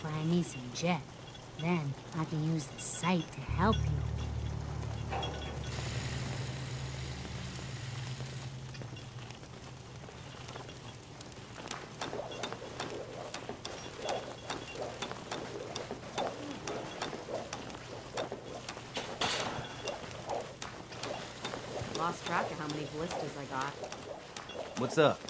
find me some jet. Then I can use the sight to help you. Lost track of how many blisters I got. What's up?